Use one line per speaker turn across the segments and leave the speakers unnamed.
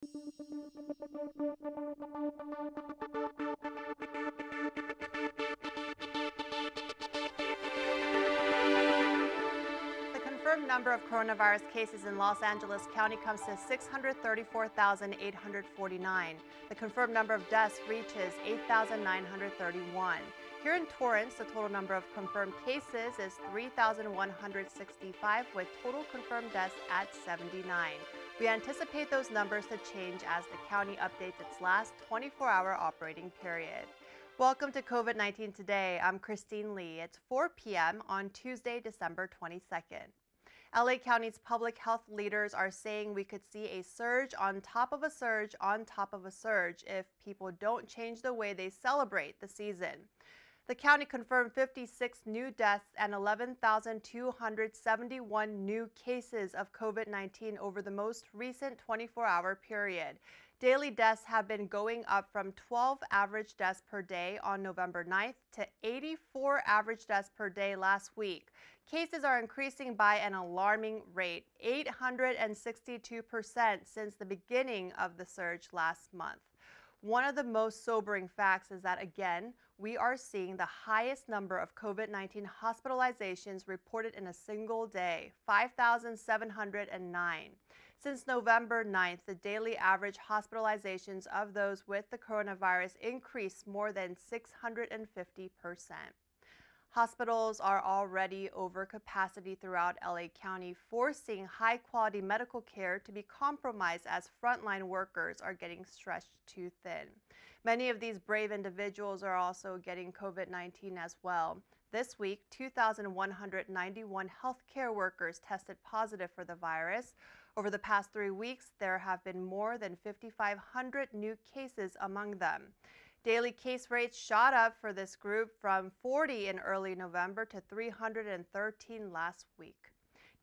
The confirmed number of coronavirus cases in Los Angeles County comes to 634,849. The confirmed number of deaths reaches 8,931. Here in Torrance, the total number of confirmed cases is 3,165, with total confirmed deaths at 79. We anticipate those numbers to change as the county updates its last 24 hour operating period. Welcome to COVID 19 Today. I'm Christine Lee. It's 4 p.m. on Tuesday, December 22nd. LA County's public health leaders are saying we could see a surge on top of a surge on top of a surge if people don't change the way they celebrate the season. The county confirmed 56 new deaths and 11,271 new cases of COVID 19 over the most recent 24 hour period. Daily deaths have been going up from 12 average deaths per day on November 9th to 84 average deaths per day last week. Cases are increasing by an alarming rate, 862% since the beginning of the surge last month. One of the most sobering facts is that, again, we are seeing the highest number of COVID 19 hospitalizations reported in a single day 5,709. Since November 9th, the daily average hospitalizations of those with the coronavirus increased more than 650 percent. Hospitals are already over capacity throughout LA County, forcing high quality medical care to be compromised as frontline workers are getting stretched too thin. Many of these brave individuals are also getting COVID 19 as well. This week, 2,191 healthcare workers tested positive for the virus. Over the past three weeks, there have been more than 5,500 new cases among them. Daily case rates shot up for this group from 40 in early November to 313 last week.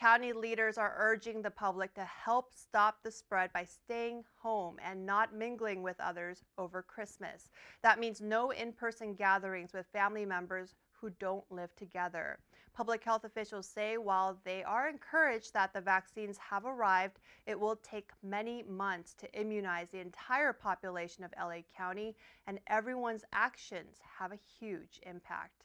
County leaders are urging the public to help stop the spread by staying home and not mingling with others over Christmas. That means no in person gatherings with family members who don't live together. Public health officials say while they are encouraged that the vaccines have arrived, it will take many months to immunize the entire population of LA County, and everyone's actions have a huge impact.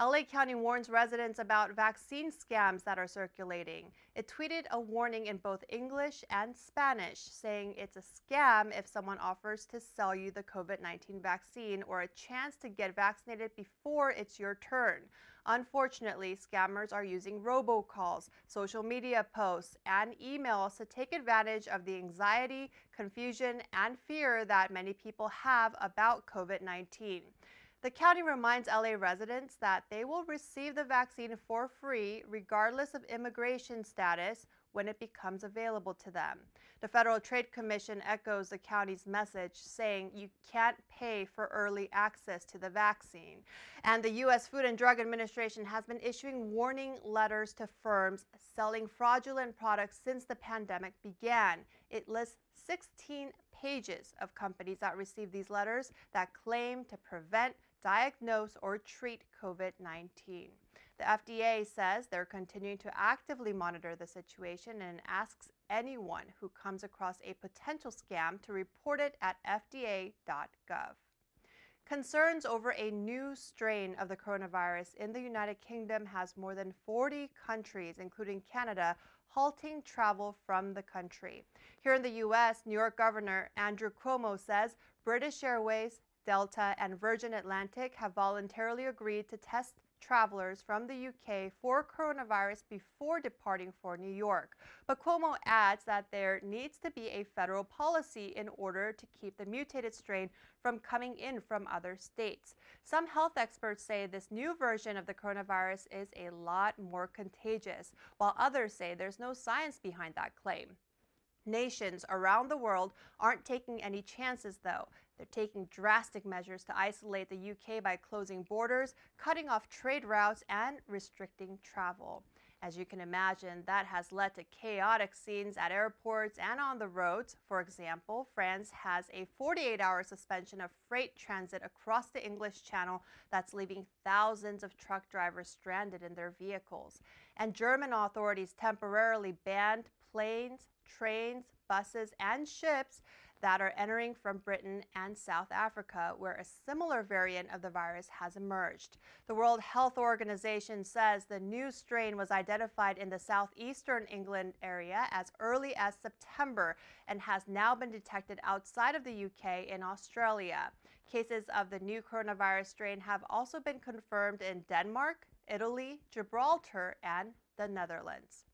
LA County warns residents about vaccine scams that are circulating. It tweeted a warning in both English and Spanish, saying it's a scam if someone offers to sell you the COVID 19 vaccine or a chance to get vaccinated before it's your turn. Unfortunately, scammers are using robocalls, social media posts, and emails to take advantage of the anxiety, confusion, and fear that many people have about COVID 19. The county reminds LA residents that they will receive the vaccine for free regardless of immigration status when it becomes available to them. The Federal Trade Commission echoes the county's message saying you can't pay for early access to the vaccine. And the U.S. Food and Drug Administration has been issuing warning letters to firms selling fraudulent products since the pandemic began. It lists 16 pages of companies that received these letters that claim to prevent diagnose, or treat COVID 19. The FDA says they're continuing to actively monitor the situation and asks anyone who comes across a potential scam to report it at FDA.gov. Concerns over a new strain of the coronavirus in the United Kingdom has more than 40 countries, including Canada, halting travel from the country. Here in the U.S., New York Governor Andrew Cuomo says British Airways, Delta, and Virgin Atlantic have voluntarily agreed to test travelers from the UK for coronavirus before departing for New York. But Cuomo adds that there needs to be a federal policy in order to keep the mutated strain from coming in from other states. Some health experts say this new version of the coronavirus is a lot more contagious, while others say there's no science behind that claim. Nations around the world aren't taking any chances, though. They're taking drastic measures to isolate the UK by closing borders, cutting off trade routes, and restricting travel. As you can imagine, that has led to chaotic scenes at airports and on the roads. For example, France has a 48 hour suspension of freight transit across the English Channel that's leaving thousands of truck drivers stranded in their vehicles. And German authorities temporarily banned planes, trains, buses and ships that are entering from Britain and South Africa, where a similar variant of the virus has emerged. The World Health Organization says the new strain was identified in the southeastern England area as early as September and has now been detected outside of the UK in Australia. Cases of the new coronavirus strain have also been confirmed in Denmark, Italy, Gibraltar, and the Netherlands.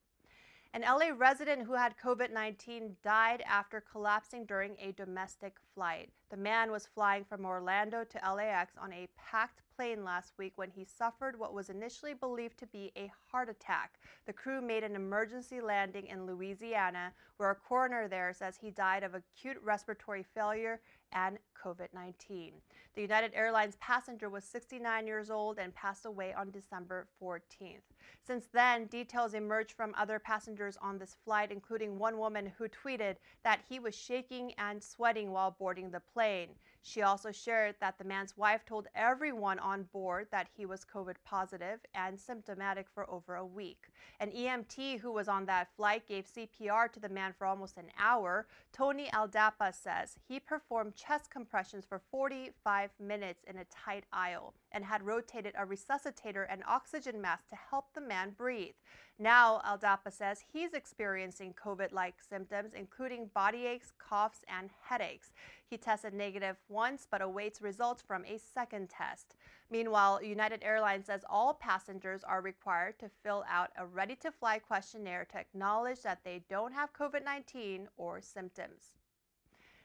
An LA resident who had COVID 19 died after collapsing during a domestic flight. The man was flying from Orlando to LAX on a packed plane last week when he suffered what was initially believed to be a heart attack. The crew made an emergency landing in Louisiana, where a coroner there says he died of acute respiratory failure and COVID 19. The United Airlines passenger was 69 years old and passed away on December 14th. Since then, details emerged from other passengers on this flight, including one woman who tweeted that he was shaking and sweating while boarding the plane. She also shared that the man's wife told everyone on board that he was COVID positive and symptomatic for over a week. An EMT who was on that flight gave CPR to the man for almost an hour. Tony Aldapa says he performed chest compressions for 45 minutes in a tight aisle and had rotated a resuscitator and oxygen mask to help the man breathe. Now, Aldapa says he's experiencing COVID like symptoms, including body aches, coughs, and headaches. He tested negative once but awaits results from a second test. Meanwhile, United Airlines says all passengers are required to fill out a ready to fly questionnaire to acknowledge that they don't have COVID 19 or symptoms.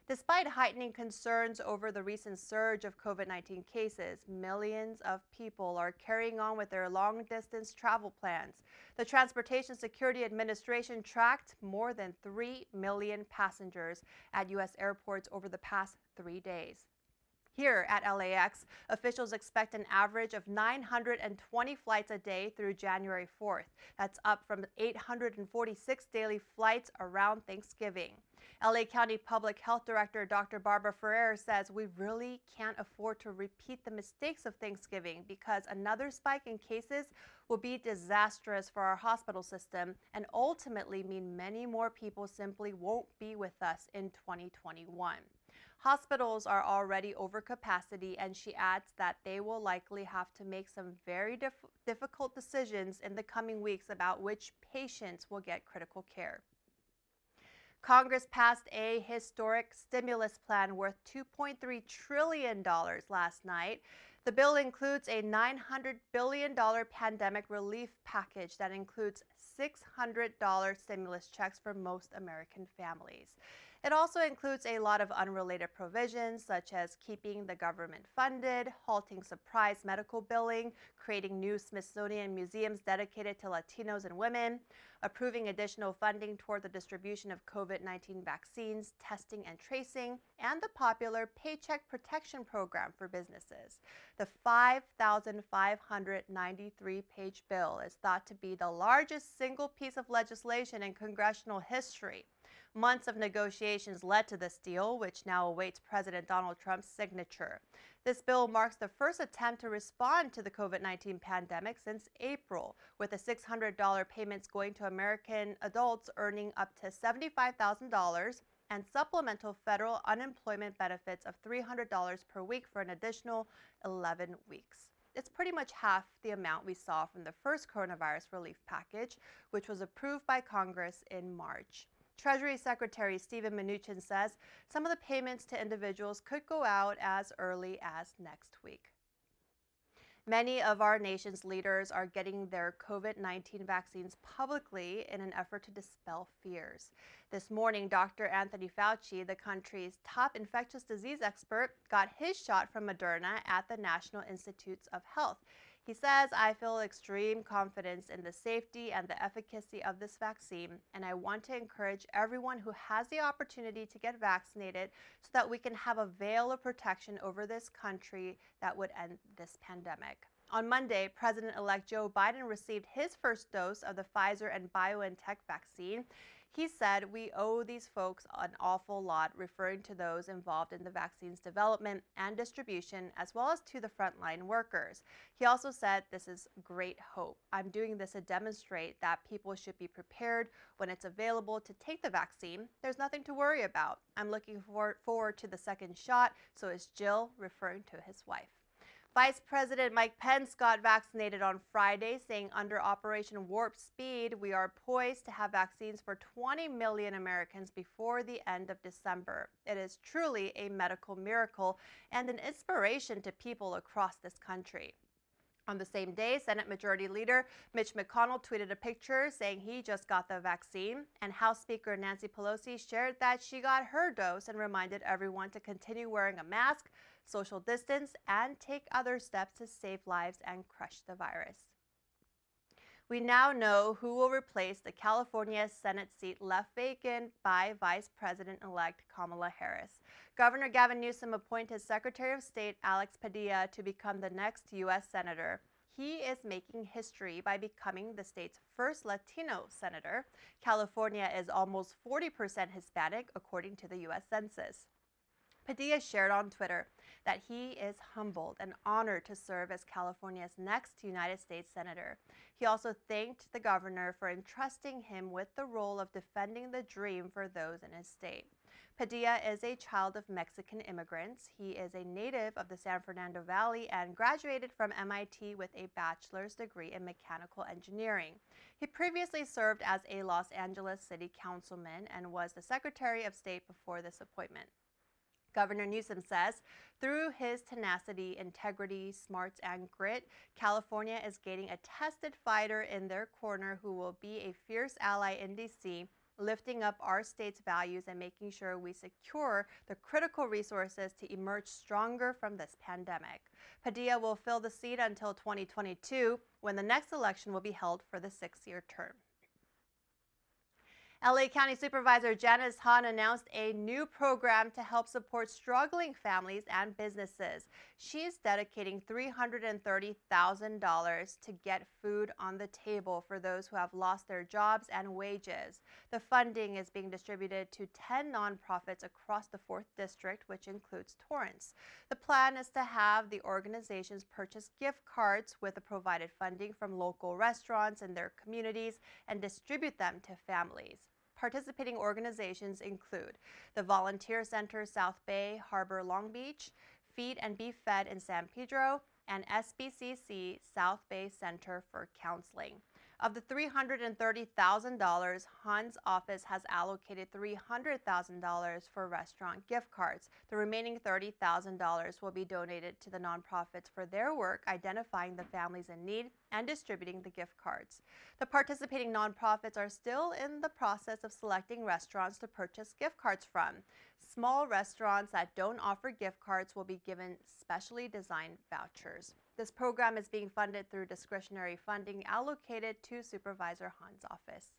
Despite heightening concerns over the recent surge of COVID 19 cases, millions of people are carrying on with their long distance travel plans. The Transportation Security Administration tracked more than 3 million passengers at U.S. airports over the past three days. Here at LAX, officials expect an average of 920 flights a day through January 4th. That's up from 846 daily flights around Thanksgiving. LA County Public Health Director Dr. Barbara Ferrer says we really can't afford to repeat the mistakes of Thanksgiving because another spike in cases will be disastrous for our hospital system and ultimately mean many more people simply won't be with us in 2021. Hospitals are already over capacity, and she adds that they will likely have to make some very dif difficult decisions in the coming weeks about which patients will get critical care. Congress passed a historic stimulus plan worth $2.3 trillion last night. The bill includes a $900 billion pandemic relief package that includes $600 stimulus checks for most American families. It also includes a lot of unrelated provisions, such as keeping the government funded, halting surprise medical billing, creating new Smithsonian museums dedicated to Latinos and women, approving additional funding toward the distribution of COVID 19 vaccines, testing and tracing, and the popular Paycheck Protection Program for businesses. The 5,593 page bill is thought to be the largest single piece of legislation in congressional history. Months of negotiations led to this deal, which now awaits President Donald Trump's signature. This bill marks the first attempt to respond to the COVID 19 pandemic since April, with the $600 payments going to American adults earning up to $75,000 and supplemental federal unemployment benefits of $300 per week for an additional 11 weeks. It's pretty much half the amount we saw from the first coronavirus relief package, which was approved by Congress in March. Treasury Secretary Steven Mnuchin says some of the payments to individuals could go out as early as next week. Many of our nation's leaders are getting their COVID 19 vaccines publicly in an effort to dispel fears. This morning, Dr. Anthony Fauci, the country's top infectious disease expert, got his shot from Moderna at the National Institutes of Health. He says, I feel extreme confidence in the safety and the efficacy of this vaccine, and I want to encourage everyone who has the opportunity to get vaccinated so that we can have a veil of protection over this country that would end this pandemic. On Monday, President elect Joe Biden received his first dose of the Pfizer and BioNTech vaccine. He said, We owe these folks an awful lot, referring to those involved in the vaccine's development and distribution, as well as to the frontline workers. He also said, This is great hope. I'm doing this to demonstrate that people should be prepared when it's available to take the vaccine. There's nothing to worry about. I'm looking forward, to the second shot, so is Jill, referring to his wife. Vice President Mike Pence got vaccinated on Friday, saying under Operation Warp Speed, we are poised to have vaccines for 20 million Americans before the end of December. It is truly a medical miracle and an inspiration to people across this country. On the same day, Senate Majority Leader Mitch McConnell tweeted a picture saying he just got the vaccine, and House Speaker Nancy Pelosi shared that she got her dose and reminded everyone to continue wearing a mask, social distance, and take other steps to save lives and crush the virus. We now know who will replace the California Senate seat left vacant by Vice President elect Kamala Harris. Governor Gavin Newsom appointed Secretary of State Alex Padilla to become the next U.S. Senator. He is making history by becoming the state's first Latino senator. California is almost 40% Hispanic, according to the U.S. Census. Padilla shared on Twitter that he is humbled and honored to serve as California's next United States Senator. He also thanked the governor for entrusting him with the role of defending the dream for those in his state. Padilla is a child of Mexican immigrants. He is a native of the San Fernando Valley and graduated from MIT with a bachelor's degree in mechanical engineering. He previously served as a Los Angeles City Councilman and was the Secretary of State before this appointment. Governor Newsom says through his tenacity, integrity, smarts, and grit, California is gaining a tested fighter in their corner who will be a fierce ally in D.C., lifting up our state's values and making sure we secure the critical resources to emerge stronger from this pandemic. Padilla will fill the seat until 2022, when the next election will be held for the six year term. LA County Supervisor Janice Hahn announced a new program to help support struggling families and businesses. She's dedicating $330,000 to get food on the table for those who have lost their jobs and wages. The funding is being distributed to 10 nonprofits across the 4th District, which includes Torrance. The plan is to have the organizations purchase gift cards with the provided funding from local restaurants in their communities and distribute them to families. Participating organizations include the Volunteer Center South Bay Harbor Long Beach, Feed and Be Fed in San Pedro, and SBCC South Bay Center for Counseling. Of the $330,000, Hahn's office has allocated $300,000 for restaurant gift cards. The remaining $30,000 will be donated to the nonprofits for their work identifying the families in need and distributing the gift cards. The participating nonprofits are still in the process of selecting restaurants to purchase gift cards from. Small restaurants that don't offer gift cards will be given specially designed vouchers. This program is being funded through discretionary funding allocated to Supervisor Hahn's office.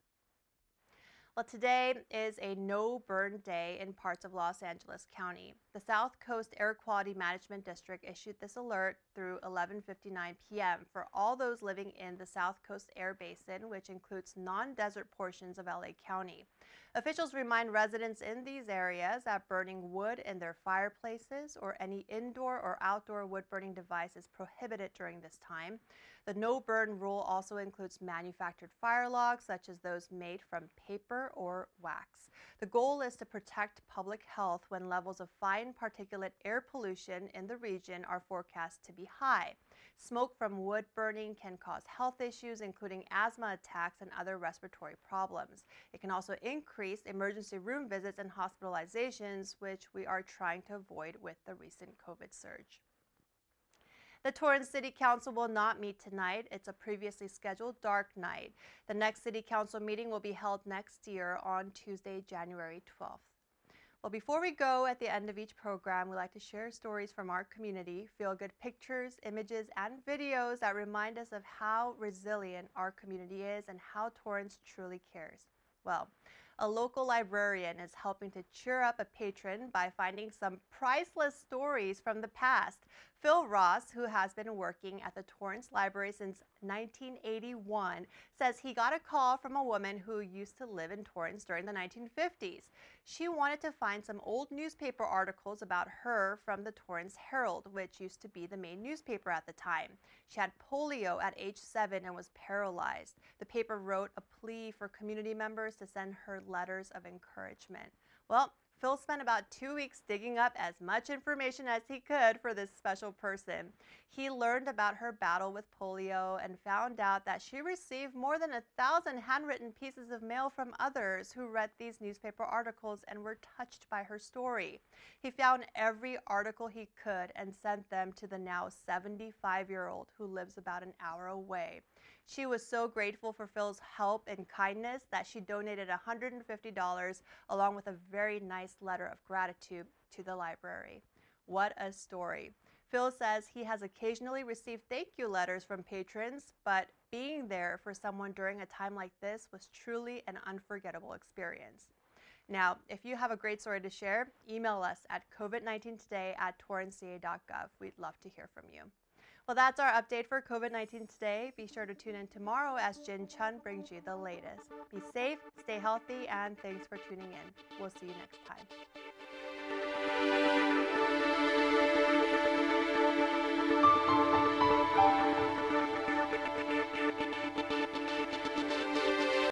Well, today is a no burn day in parts of Los Angeles County. The South Coast Air Quality Management District issued this alert through 11:59 p.m. for all those living in the South Coast Air Basin, which includes non-desert portions of LA County. Officials remind residents in these areas that burning wood in their fireplaces or any indoor or outdoor wood burning device is prohibited during this time. The no burn rule also includes manufactured fire logs, such as those made from paper or wax. The goal is to protect public health when levels of fine particulate air pollution in the region are forecast to be high. Smoke from wood burning can cause health issues, including asthma attacks and other respiratory problems. It can also increase emergency room visits and hospitalizations, which we are trying to avoid with the recent COVID surge. The Torrance City Council will not meet tonight. It's a previously scheduled dark night. The next City Council meeting will be held next year on Tuesday, January 12th. Well, before we go at the end of each program, we like to share stories from our community, feel good pictures, images, and videos that remind us of how resilient our community is and how Torrance truly cares. Well, a local librarian is helping to cheer up a patron by finding some priceless stories from the past. Phil Ross, who has been working at the Torrance Library since 1981, says he got a call from a woman who used to live in Torrance during the 1950s. She wanted to find some old newspaper articles about her from the Torrance Herald, which used to be the main newspaper at the time. She had polio at age seven and was paralyzed. The paper wrote a plea for community members to send her letters of encouragement. Well, Phil spent about two weeks digging up as much information as he could for this special person. He learned about her battle with polio and found out that she received more than a thousand handwritten pieces of mail from others who read these newspaper articles and were touched by her story. He found every article he could and sent them to the now 75 year old who lives about an hour away. She was so grateful for Phil's help and kindness that she donated $150 along with a very nice letter of gratitude to the library. What a story. Phil says he has occasionally received thank you letters from patrons, but being there for someone during a time like this was truly an unforgettable experience. Now, if you have a great story to share, email us at covid19today at torranceca.gov. We'd love to hear from you. Well, that's our update for COVID 19 today. Be sure to tune in tomorrow as Jin Chun brings you the latest. Be safe, stay healthy, and thanks for tuning in. We'll see you next time.